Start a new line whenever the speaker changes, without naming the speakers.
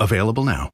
Available now.